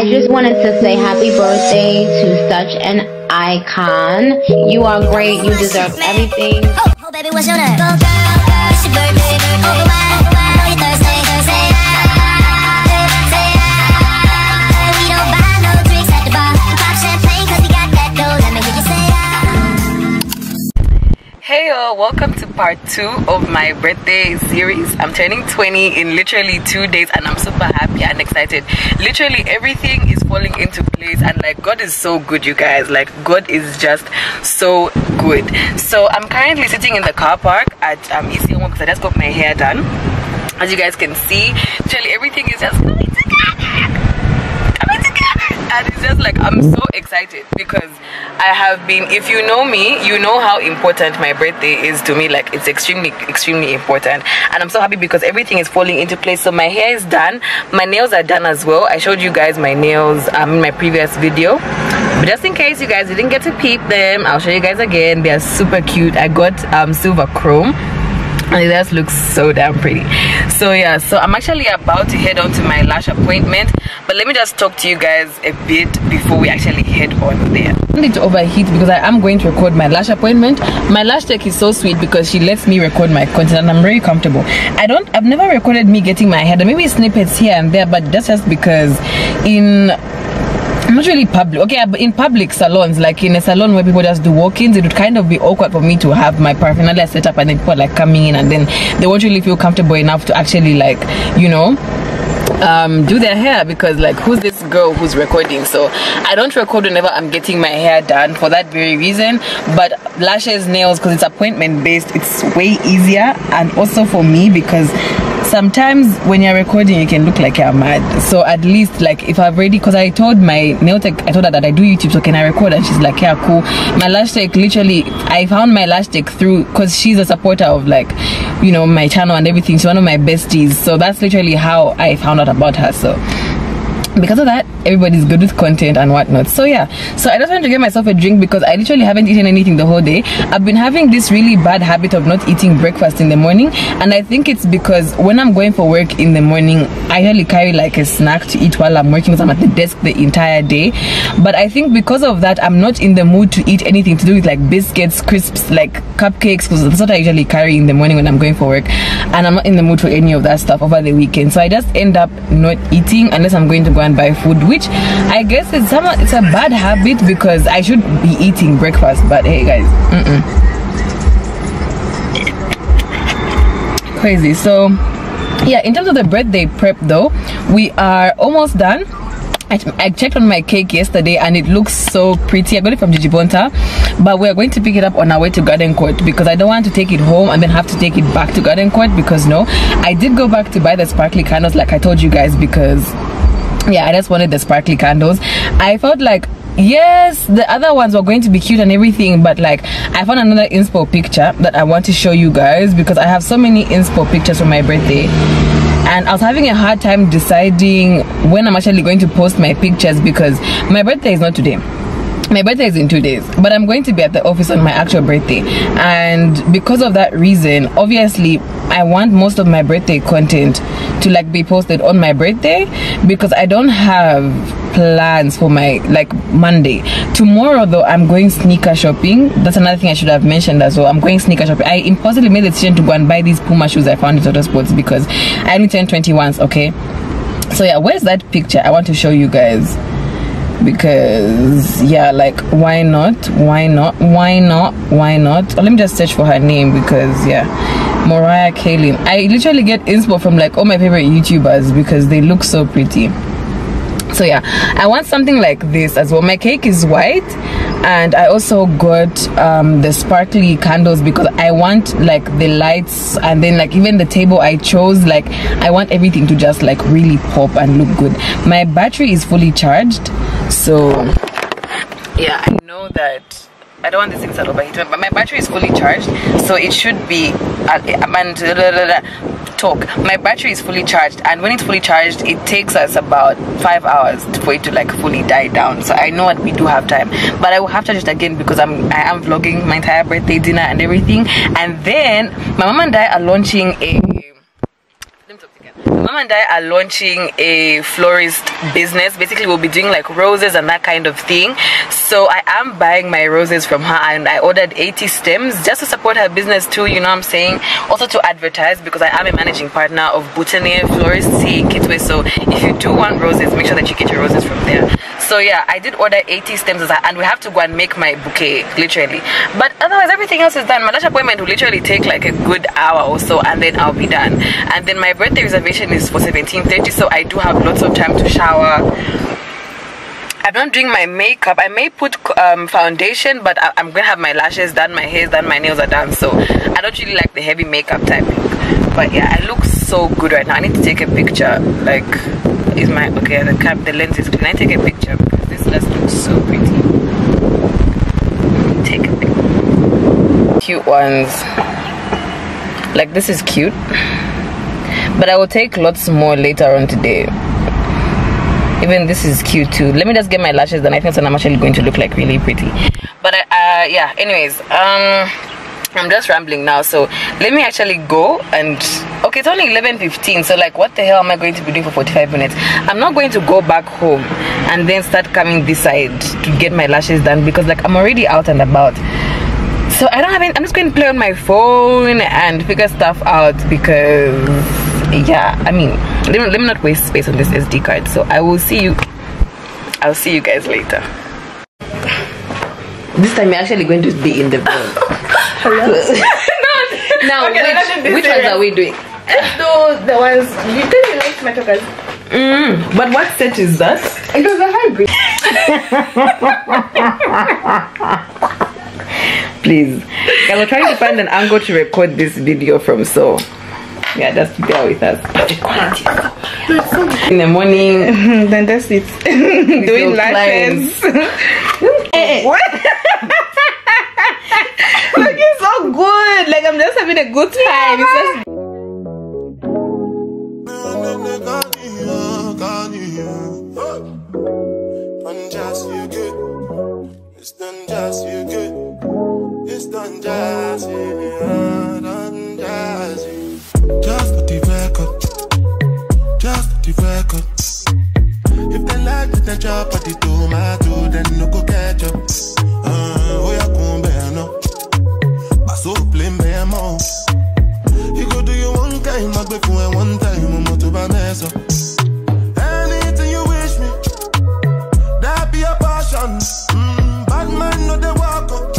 I just wanted to say happy birthday to such an icon. You are great. You deserve everything. Oh, oh baby, what's your name? Oh, Hey y'all, welcome to part two of my birthday series. I'm turning 20 in literally two days and I'm super happy and excited. Literally everything is falling into place and like God is so good you guys. Like God is just so good. So I'm currently sitting in the car park at um, ECM because I just got my hair done. As you guys can see, literally everything is just coming together coming together and it's just like i'm so excited because i have been if you know me you know how important my birthday is to me. Like it's extremely extremely important. And i'm so happy because everything is falling into place. So my hair is done. My nails are done as well. I showed you guys my nails um, in my previous video. But just in case you guys didn't get to peep them i'll show you guys again. They are super cute. I got um, silver chrome it just looks so damn pretty so yeah so i'm actually about to head on to my lash appointment but let me just talk to you guys a bit before we actually head on there I need to overheat because I am going to record my lash appointment. My lash tech is so sweet because she lets me record my content and I'm very comfortable. I don't I've never recorded me getting my hair. Maybe snippets here and there, but that's just because in not really public okay but in public salons like in a salon where people just do walk-ins it would kind of be awkward for me to have my paraphernalia set up and then people like coming in and then they won't really feel comfortable enough to actually like you know um do their hair because like who's this girl who's recording? So i don't record whenever i'm getting my hair done for that very reason but lashes nails because it's appointment based it's way easier and also for me because sometimes when you're recording you can look like you're mad. So at least like if i've already because i told my nail tech i told her that i do youtube so can i record? And she's like yeah cool. My lash tech literally i found my lash tech through because she's a supporter of like you know my channel and everything. She's one of my besties. So that's literally how i found out about her so because of that everybody's good with content and whatnot. So yeah. So i just wanted to get myself a drink because i literally haven't eaten anything the whole day. I've been having this really bad habit of not eating breakfast in the morning and i think it's because when i'm going for work in the morning i usually carry like a snack to eat while i'm working because i'm at the desk the entire day. But i think because of that i'm not in the mood to eat anything to do with like biscuits crisps like cupcakes because that's what i usually carry in the morning when i'm going for work and i'm not in the mood for any of that stuff over the weekend. So i just end up not eating unless i'm going to go and buy food which i guess it's some it's a bad habit because i should be eating breakfast but hey guys mm-mm. crazy so yeah in terms of the birthday prep though we are almost done I, checked on my cake yesterday and it looks so pretty. I got it from Gigi but we're going to pick it up on our way to Garden Court because I don't want to take it home and then have to take it back to Garden Court because no, I did go back to buy the sparkly candles like I told you guys because yeah, I just wanted the sparkly candles. I felt like yes the other ones were going to be cute and everything but like i found another inspo picture that i want to show you guys because i have so many inspo pictures for my birthday and I was having a hard time deciding when I'm actually going to post my pictures because my birthday is not today my birthday is in two days but i'm going to be at the office on my actual birthday. And because of that reason obviously i want most of my birthday content to like be posted on my birthday because i don't have plans for my like monday. Tomorrow though i'm going sneaker shopping. That's another thing i should have mentioned as well. I'm going sneaker shopping. I impulsively made the decision to go and buy these puma shoes i found in Total Sports because i only turned 21 okay? So yeah where's that picture? I want to show you guys because yeah like why not? Why not? Why not? Why not? Oh, let me just search for her name because yeah. Mariah kaylin i literally get inspo from like all my favorite youtubers because they look so pretty. So yeah. I want something like this as well. My cake is white and i also got um the sparkly candles because i want like the lights and then like even the table i chose like i want everything to just like really pop and look good. My battery is fully charged so yeah i know that I don't want this thing to overheat, but my battery is fully charged, so it should be. Uh, and talk. My battery is fully charged, and when it's fully charged, it takes us about five hours for it to like fully die down. So I know that we do have time, but I will have to charge it again because I'm I am vlogging my entire birthday dinner and everything. And then my mom and I are launching a. Let me talk again. My Mom and I are launching a florist business. Basically, we'll be doing like roses and that kind of thing. So I am buying my roses from her and I ordered 80 stems just to support her business too, you know what I'm saying? Also to advertise because I am a managing partner of Boutonnière Florists here in Kitwe. So if you do want roses, make sure that you get your roses from there. So yeah, I did order 80 stems and we have to go and make my bouquet, literally. But otherwise, everything else is done. My lash appointment will literally take like a good hour or so and then I'll be done. And then my birthday reservation is for 17.30 so I do have lots of time to shower I'm not doing my makeup. I may put um, foundation, but I, I'm gonna have my lashes done, my hair's done, my nails are done. So I don't really like the heavy makeup type. But yeah, I look so good right now. I need to take a picture. Like, is my okay? The cap, the lens is. Can I take a picture because this lens looks so pretty? Take a picture. Cute ones. Like this is cute, but I will take lots more later on today. Even this is cute too let me just get my lashes done. I think so i'm actually going to look like really pretty. But uh, uh yeah anyways um i'm just rambling now. So let me actually go and okay it's only 11:15. so like what the hell am i going to be doing for 45 minutes? I'm not going to go back home and then start coming this side to get my lashes done because like i'm already out and about. So i don't have any i'm just going to play on my phone and figure stuff out because yeah i mean let me, let me not waste space on this sd card so i will see you i'll see you guys later. This time you're actually going to be in the vlog now Okay, which, which ones are we doing? Let's do the ones you think you like tomato guys. mm, but what set is that? It was a hybrid. please. I was trying to find an angle to record this video from so yeah just bear with us in the morning then that's it. Doing your lashes. clients. Eh, eh. What? Looking so good. Like I'm just having a good time. It's just Done just you good. It's done just you good. The record. If they like the job at the tomato, then no go catch up. Uh, oh yeah, come bear no. So blame me more. You go do you one time, I go for one time, I'm to buy mess up. Anything you wish me, that be a passion. Mm, bad man no they walk up,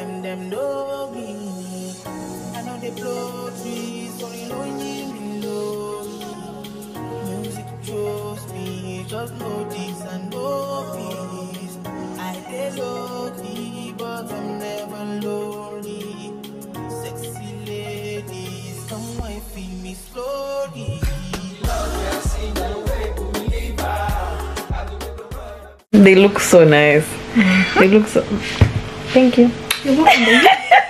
them, them know me. I know they blow trees, so you know you know me. Music chose me, just know this and know this. I did lonely, but I'm never lonely. Sexy ladies, come and feel me slowly. they look so nice they look so thank you Every time I sip on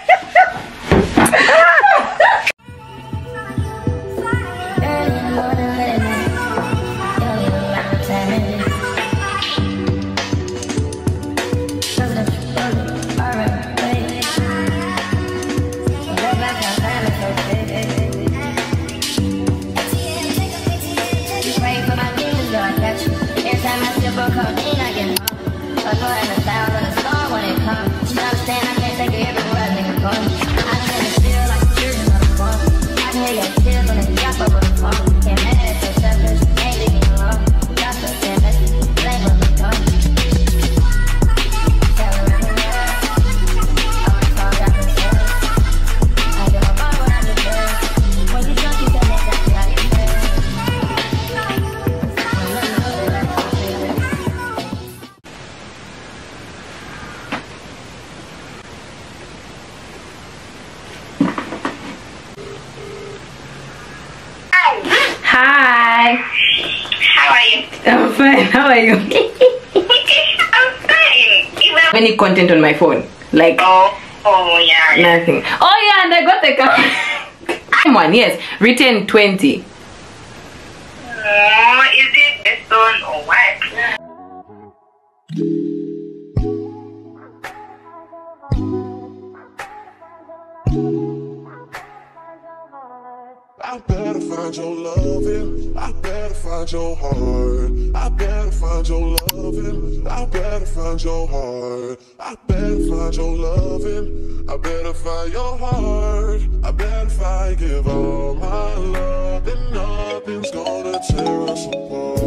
content on my phone? Like oh, oh yeah. yeah. nothing. Oh yeah, and I got the camera. one, yes. Written 20. Find your heart. I better find your loving. I better find your heart. I better I give all my love, then nothing's gonna tear us apart.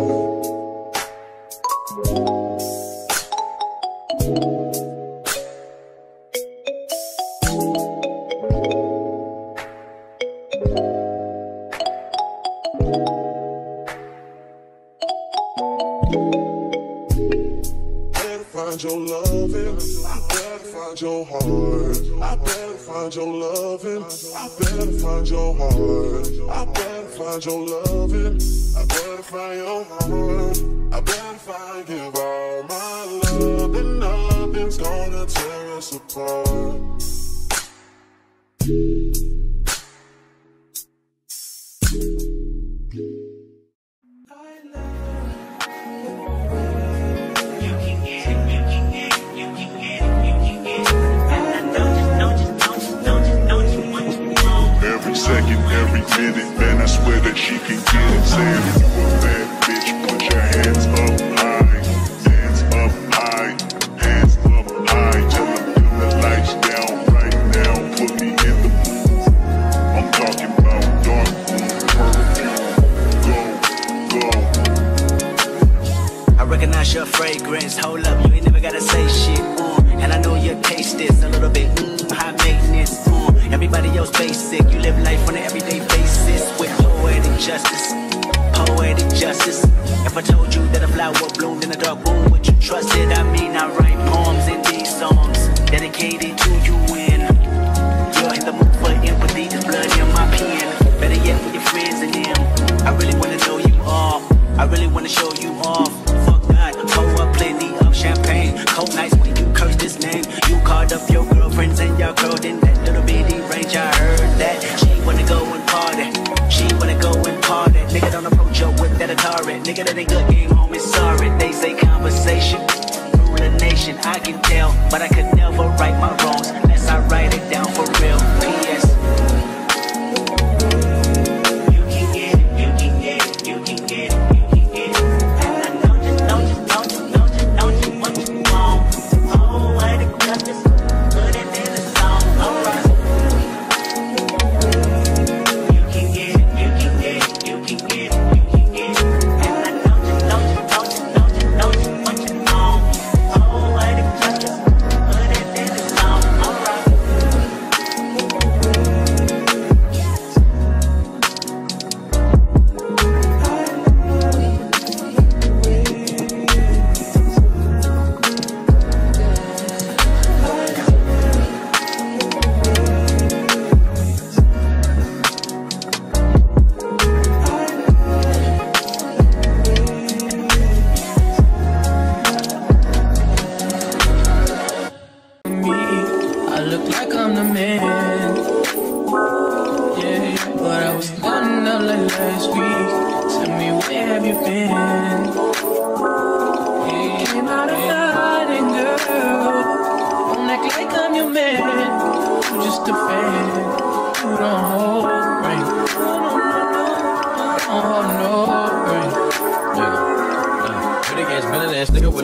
Act like I'm your. I'm just a fan.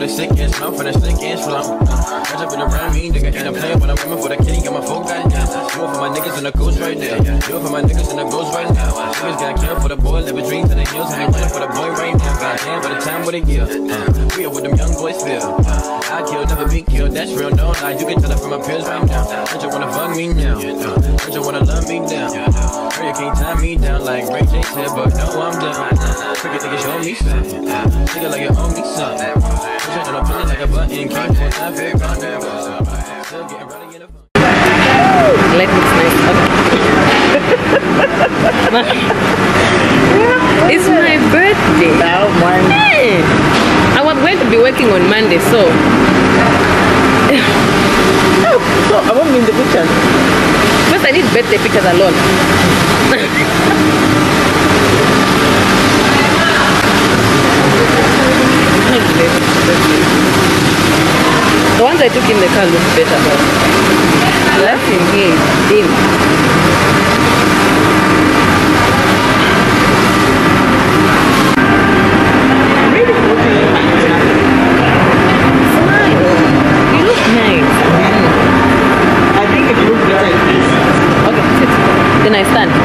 Villain ass nigga with a sick ass mouth and a slick ass flow. Catch up in around me, nigga, and I'm playing when I'm women for the kitty, got my phone it. Do it for my niggas in the coast right now. Do it for my niggas in the ghost right now. Niggas got killed for the boy, living dreams in the hills, and they running for the boy right now. Goddamn, for the time with a year. Uh, we are what them young boys feel. Uh, I kill, never be killed, that's real, no lie. You can tell it from my peers right now. Don't you wanna fuck me now? Uh, don't you wanna love me now? Girl, you can't tie me down like Ray J said, but no, I'm down. Freaking nigga, show me something. Nigga like you owe me something. Push it on a pussy like a button, can't put that big on there. Still getting ready in the Let me nice. it's Hey, I was going to be working on Monday, so So I won't be in the picture. first I need birthday pictures alone. The ones I took in the car look better, but left in here dim. Really good. Smile. You look nice. I think it looks better like this. Okay, sit. Then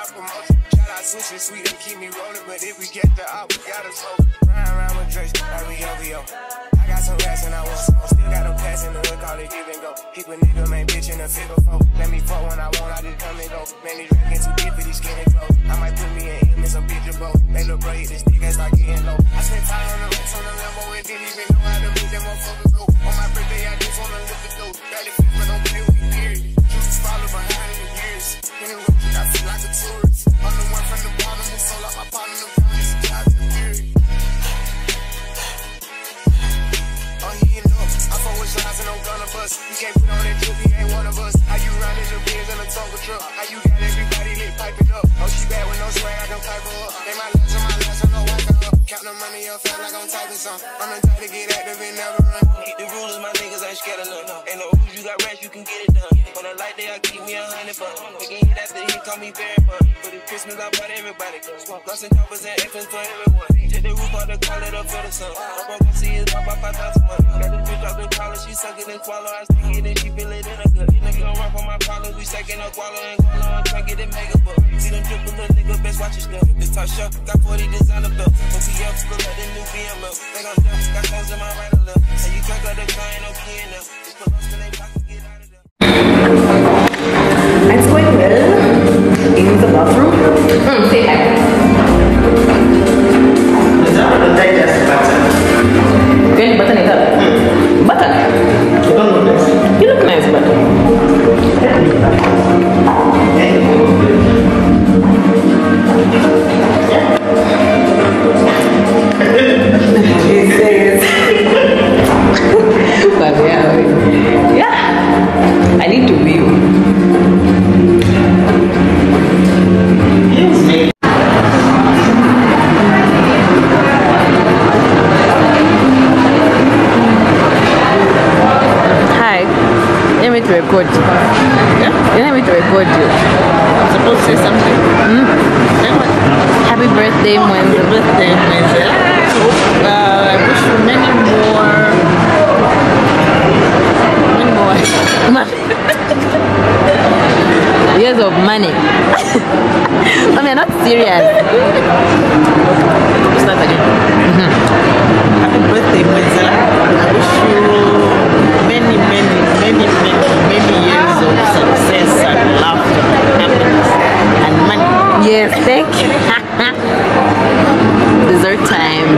out promotion. Shout out switching sweet and keep me rolling. But if we get the we gotta slow. Ride around with Drake, like we. I got some rats and I want some. Still got a pass in the hood, call it give and go. Keep a nigga, man, bitch in a figure four. Let me fuck when I want, I just come and go. Man, these rackets too deep for these skinny clothes. I might put me in him in some picture boat. Make the braid, this nigga start getting low. I spent time on the on the Lambo and didn't even know how to move them motherfuckers go. On my birthday, I just wanna lift the dough. Barely fit, but don't play me, period. Follow behind in the years. The room, I feel like a tourist. I'm the one from the bottom who sold out my partner, promise, the period. Oh, he in love. I fuck with shots and I'm gonna bust. You can't put on that drip, he ain't one of us. How you riding the Benz in a Tonka truck? How you got everybody lit piping up? Oh, she bad with no swag, I don't pipe her up. They my last and my last, I'm no wiping up. Count the money up, feel like I'm typing some. I'm the type to get active and never run. Hit the rulers, my niggas ain't scared of none. Ain't no rules, you got rest, you can get it done. On a light day, I keep me a hundred fun. Making hit after hit, call me very fun. For the Christmas, I bought everybody. Lost and choppers and infants for everyone. Take the roof off the collar, the for the sun. I'm gonna see his I five thousand money. Got this bitch off the collar, she suck it and swallow. I stick it and she feel it in her gut. Nigga don't run for my problems, we second up, swallow and swallow. I'm trying to get it mega book. See them triple, the nigga best watches them. This top shelf, got 40 designer belts. Like the new I'm stuck, got phones in my right and you car, ain't no key in there. Just they. It's going in the bathroom. Say button up? Button. You look nice, button. I need to view. You to record. Yeah? You need me to record you. I'm supposed to say something. Hmm? Happy birthday, Mwenza. Happy birthday. Uh, I wish you many Years of money. I mean, not serious. Start again. Happy birthday, Mwenzela. I wish you many, many, many, many, many years of success and laughter, happiness, and money. Yes, thank you. Dessert time.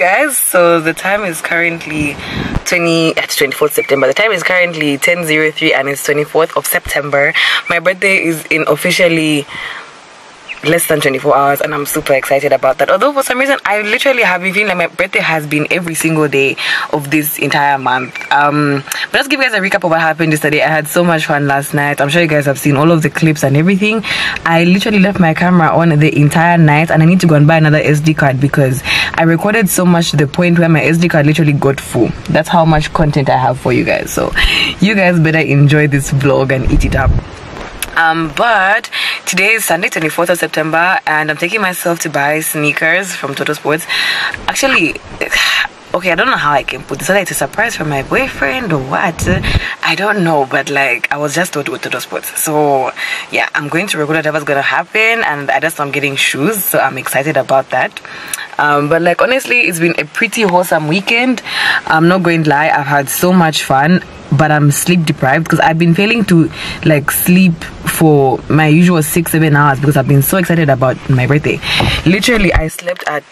Guys. So the time is currently 20 uh, at 24th September. The time is currently 10:03 and it's 24th of September. My birthday is in officially less than 24 hours and I'm super excited about that. Although for some reason I literally have been feeling like my birthday has been every single day of this entire month. Um but let's give you guys a recap of what happened yesterday. I had so much fun last night. I'm sure you guys have seen all of the clips and everything. I literally left my camera on the entire night and I need to go and buy another SD card because I recorded so much to the point where my SD card literally got full. That's how much content I have for you guys. So you guys better enjoy this vlog and eat it up um but today is sunday 24th of september and i'm taking myself to buy sneakers from toto sports. Actually okay i don't know how i can put this. Whether it's a surprise for my boyfriend or what? I don't know but like i was just told to go to toto sports. So yeah i'm going to record whatever's gonna happen and i just I'm getting shoes so i'm excited about that um but like honestly it's been a pretty wholesome weekend i'm not going to lie i've had so much fun but I'm sleep deprived because I've been failing to like sleep for my usual six seven hours because I've been so excited about my birthday. Literally, I slept at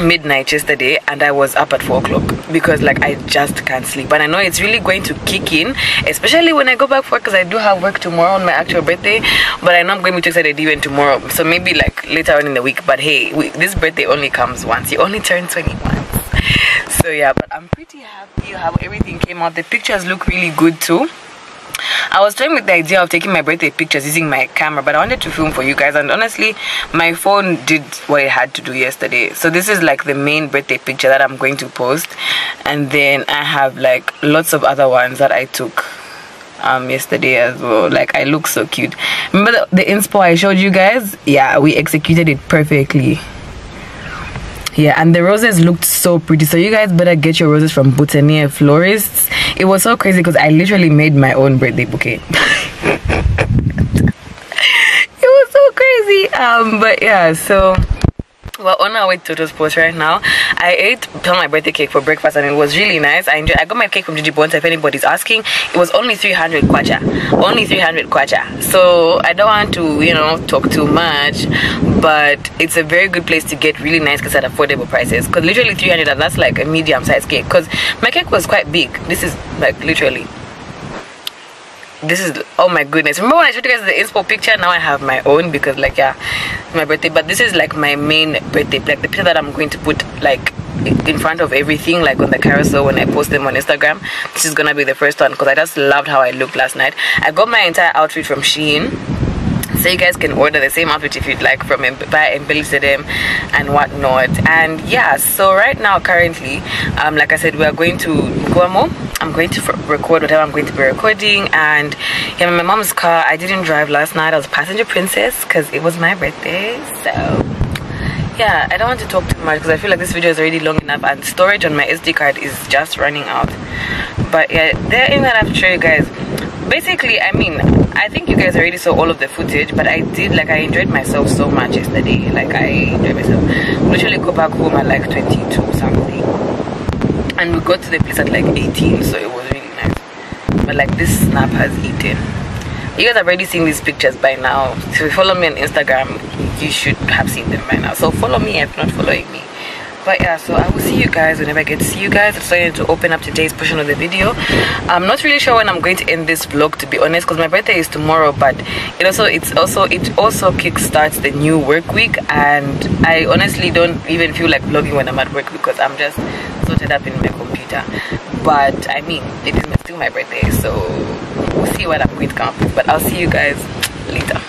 midnight yesterday and I was up at four o'clock because like I just can't sleep. And I know it's really going to kick in especially when I go back for because I do have work tomorrow on my actual birthday but I know I'm going to be too excited even tomorrow. So maybe like later on in the week. But hey we, this birthday only comes once. You only turn 21 so yeah but i'm pretty happy how everything came out. The pictures look really good too I was toying with the idea of taking my birthday pictures using my camera, but I wanted to film for you guys. And honestly, my phone did what it had to do yesterday. So this is like the main birthday picture that I'm going to post, and then I have like lots of other ones that I took um yesterday as well. Like I look so cute. Remember the, the inspo I showed you guys? Yeah, we executed it perfectly yeah and the roses looked so pretty. So you guys better get your roses from Boutonnière florists. It was so crazy because i literally made my own birthday bouquet. It was so crazy. Um but yeah so we're on our way to Toto's Post right now. I ate my birthday cake for breakfast and it was really nice. I enjoyed. I got my cake from Gigi Bonta. If anybody's asking, it was only 300 kwacha. Only 300 kwacha. So I don't want to, you know, talk too much, but it's a very good place to get really nice cakes at affordable prices. Because literally 300, and that's like a medium-sized cake. Because my cake was quite big. This is like literally this is oh my goodness. Remember when i showed you guys the inspo picture? Now i have my own because like yeah my birthday. But this is like my main birthday like the picture that i'm going to put like in front of everything like on the carousel when i post them on instagram. This is gonna be the first one because i just loved how i looked last night. I got my entire outfit from shein so you guys can order the same outfit if you'd like from by Embellished Zm and whatnot and yeah so right now currently um like i said we are going to Guamo I'm going to record whatever I'm going to be recording. And yeah, my mom's car. I didn't drive last night. I was passenger princess because it was my birthday. So yeah, I don't want to talk too much because I feel like this video is already long enough and storage on my SD card is just running out. But yeah, there thing that I have to show you guys. Basically, I mean, I think you guys already saw all of the footage, but I did like I enjoyed myself so much yesterday. Like I enjoyed myself. Literally go back home at like 22 something, and we got to the place at like 18, so it was really nice. But like this snap has eaten. You guys have already seen these pictures by now. If you follow me on Instagram, you should have seen them by now. So follow me if not following me but yeah so i will see you guys whenever i get to see you guys. I'm starting to open up today's portion of the video. I'm not really sure when i'm going to end this vlog to be honest because my birthday is tomorrow but it also it's also it also kickstarts the new work week and i honestly don't even feel like vlogging when i'm at work because i'm just sorted up in my computer. But i mean it is still my birthday so we'll see what i'm going to come up with but i'll see you guys later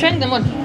trying them on.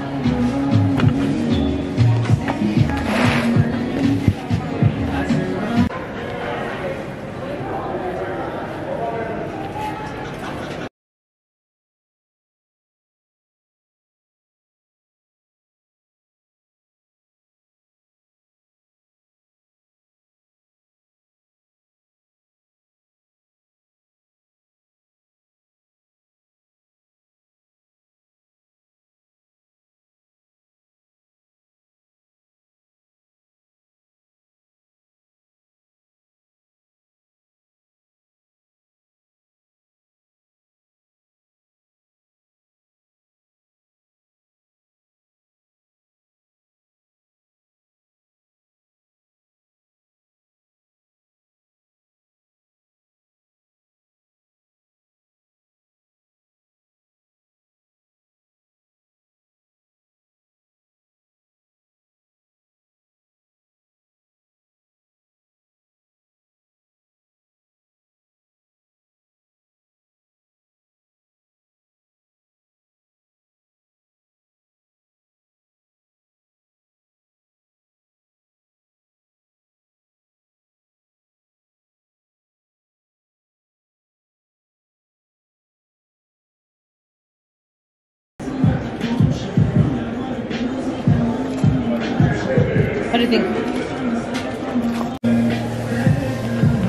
What do you think?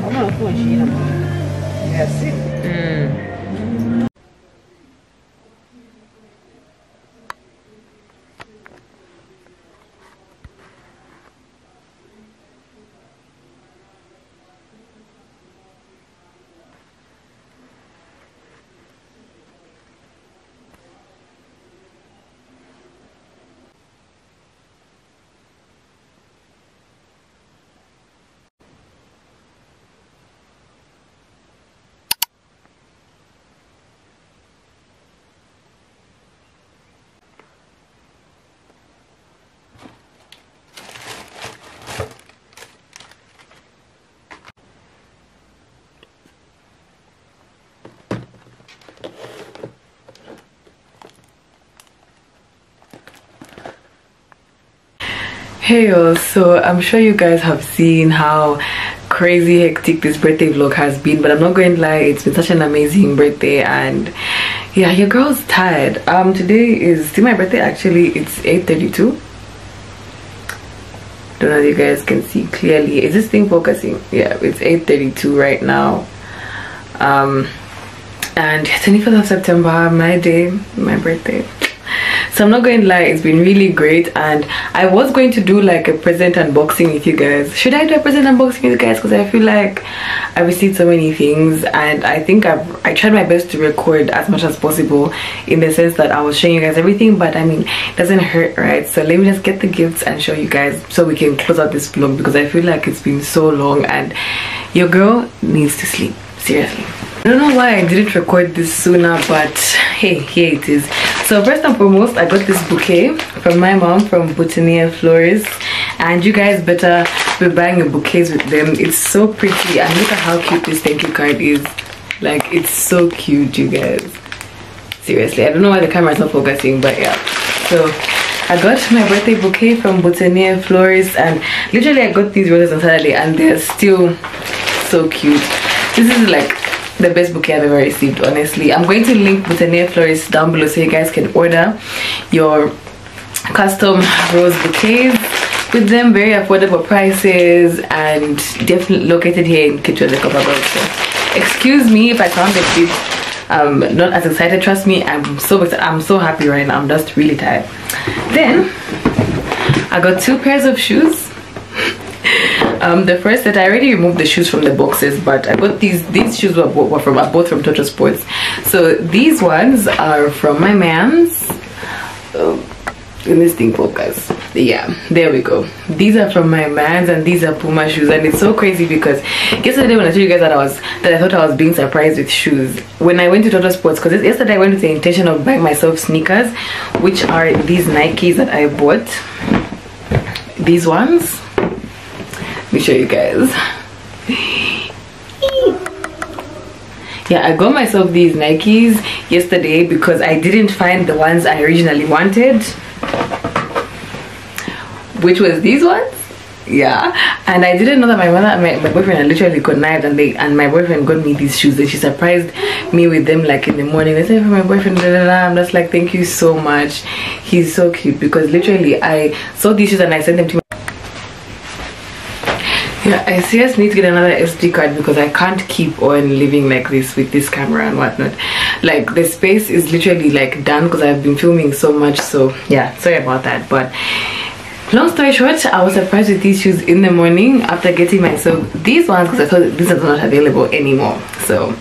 I'm gonna put Hey y'all, so I'm sure you guys have seen how crazy hectic this birthday vlog has been but I'm not going to lie it's been such an amazing birthday and yeah your girl's tired. Um today is still my birthday actually it's 8:32 don't know if you guys can see clearly. Is this thing focusing? Yeah it's 8:32 right now. Um and 25th of September my day my birthday. So i'm not going to lie it's been really great. And i was going to do like a present unboxing with you guys. Should i do a present unboxing with you guys? Because i feel like i received so many things. And i think i've i tried my best to record as much as possible in the sense that i was showing you guys everything. But i mean it doesn't hurt right? So let me just get the gifts and show you guys so we can close out this vlog because i feel like it's been so long. And your girl needs to sleep. Seriously I don't know why I didn't record this sooner, but hey, here it is. So first and foremost, I got this bouquet from my mom from Boutonnière Florist. And you guys better be buying your bouquets with them. It's so pretty and look at how cute this thank you card is. Like, it's so cute, you guys. Seriously, I don't know why the camera is not focusing, but yeah. so I got my birthday bouquet from Boutonnière Florist and literally I got these roses on Saturday and they're still so cute. This is like the best bouquet I've ever received honestly. I'm going to link Boutonnière Florist down below so you guys can order your custom rose bouquets. With them very affordable prices and definitely located here in Kitchener Copperbelt so excuse me if I sound a bit um not as excited. Trust me I'm so. I'm so happy right now. I'm just really tired. Then I got two pairs of shoes um the first that i already removed the shoes from the boxes but i got these these shoes were, were from are both from total sports. So these ones are from my man's. Oh, in this thing focus yeah there we go. These are from my man's and these are puma shoes. And it's so crazy because yesterday when i told you guys that i was that i thought i was being surprised with shoes when i went to total sports because yesterday i went with the intention of buying myself sneakers which are these nikes that i bought. These ones let me show you guys. Yeah i got myself these nikes yesterday because i didn't find the ones i originally wanted. Which was these ones? Yeah. And i didn't know that my mother my, my boyfriend had literally connived and they and my boyfriend got me these shoes and she surprised me with them like in the morning. They said for my boyfriend da, da, da. i'm just like thank you so much. He's so cute. Because literally i saw these shoes and i sent them to yeah, I seriously need to get another SD card because I can't keep on living like this with this camera and whatnot. Like the space is literally like done because I've been filming so much. So yeah, sorry about that. But long story short, I was surprised with these shoes in the morning after getting myself these ones because I thought these are not available anymore. So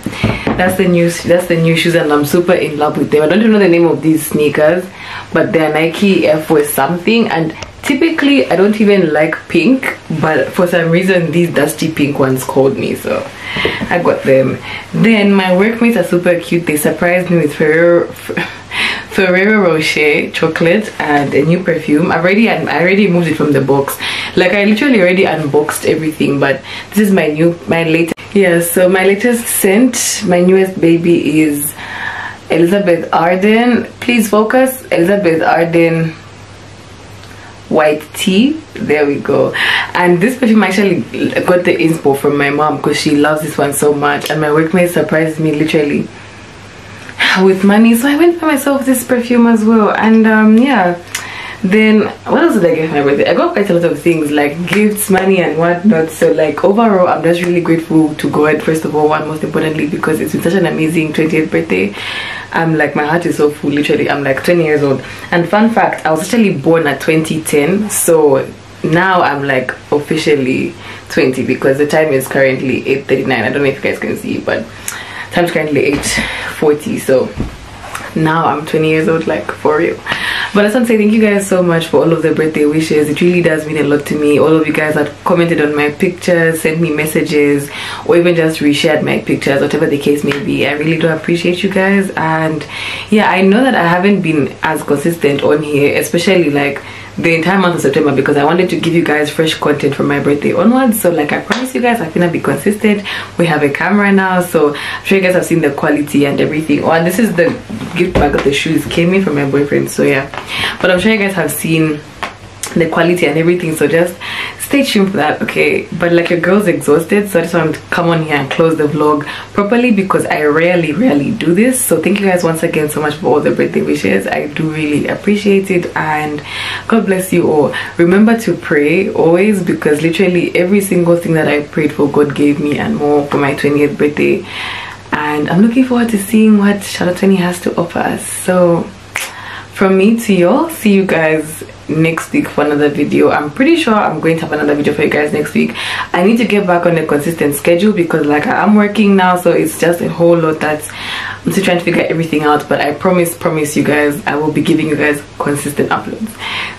that's the new that's the new shoes and I'm super in love with them. I don't even know the name of these sneakers, but they're Nike Air Force something and typically i don't even like pink but for some reason these dusty pink ones called me so i got them then my workmates are super cute they surprised me with ferrero Rocher chocolate and a new perfume. I've already I already moved it from the box. Like I literally already unboxed everything, but this is my new my latest. Yeah, so my latest scent, my newest baby is Elizabeth Arden. Please focus. Elizabeth Arden white tea. There we go. And this perfume actually got the inspo from my mom because she loves this one so much. And my workmate surprised me literally with money. So i went for myself this perfume as well. And um yeah then what else did i get for? My birthday i got quite a lot of things like gifts money and whatnot. So like overall i'm just really grateful to god first of all and most importantly because it's been such an amazing 20th birthday. I'm like my heart is so full literally i'm like 20 years old. And fun fact i was actually born at 2010 so now i'm like officially 20 because the time is currently 8:39 i don't know if you guys can see but time's currently 8:40 so now i'm 20 years old like for real. But i just want to say thank you guys so much for all of the birthday wishes. It really does mean a lot to me. All of you guys that commented on my pictures sent me messages or even just reshared my pictures whatever the case may be. I really do appreciate you guys. And yeah i know that i haven't been as consistent on here especially like the entire month of September because I wanted to give you guys fresh content from my birthday onwards. So like I promise you guys, I'm gonna be consistent. We have a camera now, so I'm sure you guys have seen the quality and everything. Oh, and this is the gift bag of the shoes came in from my boyfriend. So yeah, but I'm sure you guys have seen the quality and everything so just stay tuned for that okay? But like your girl's exhausted so i just want to come on here and close the vlog properly because i rarely rarely do this. So thank you guys once again so much for all the birthday wishes. I do really appreciate it and god bless you all. Remember to pray always because literally every single thing that i prayed for god gave me and more for my 20th birthday. And i'm looking forward to seeing what charlotte 20 has to offer us. So from me to y'all see you guys next week for another video. I'm pretty sure i'm going to have another video for you guys next week. I need to get back on a consistent schedule because like i'm working now so it's just a whole lot that i'm still trying to figure everything out but i promise promise you guys i will be giving you guys consistent uploads.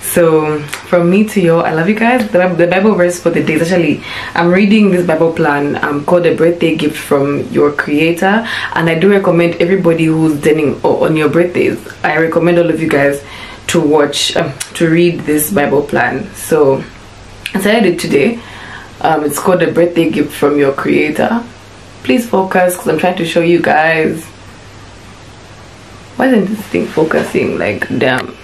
So from me to you i love you guys. The, the bible verse for the day actually i'm reading this bible plan um called a birthday gift from your creator and i do recommend everybody who's turning on your birthdays. I recommend all of you guys to watch um, to read this bible plan. So i started it today um, it's called a birthday gift from your creator. Please focus because i'm trying to show you guys. Why isn't this thing focusing? Like damn.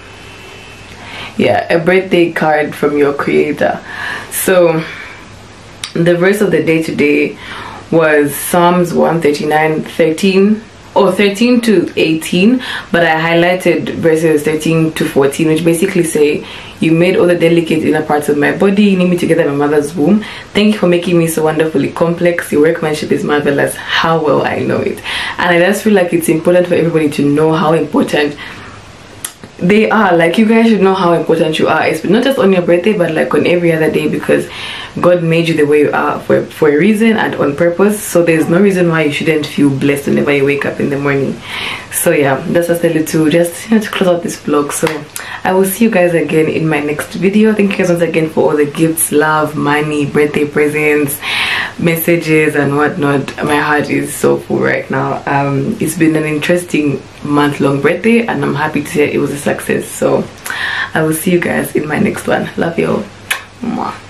Yeah a birthday card from your creator. So the verse of the day today was psalms 139 13 or 13 to 18 but i highlighted verses 13 to 14 which basically say you made all the delicate inner parts of my body you knit me together in my mother's womb. Thank you for making me so wonderfully complex. Your workmanship is marvelous. How well i know it. And i just feel like it's important for everybody to know how important they are. Like you guys should know how important you are. It's not just on your birthday but like on every other day because god made you the way you are for for a reason and on purpose. So there's no reason why you shouldn't feel blessed whenever you wake up in the morning. So yeah that's just a little just you know to close out this vlog. So i will see you guys again in my next video. Thank you guys once again for all the gifts love money birthday presents messages and whatnot. My heart is so full right now. Um it's been an interesting month long birthday and i'm happy to say it was a success. So i will see you guys in my next one. Love you all. Mwah.